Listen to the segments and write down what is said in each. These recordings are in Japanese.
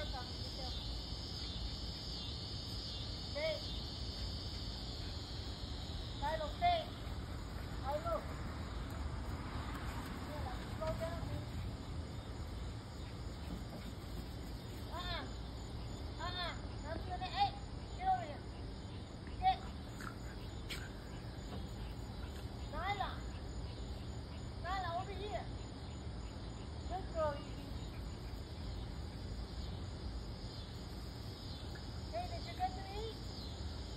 Six. Title six. I look.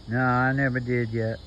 No, I never did yet.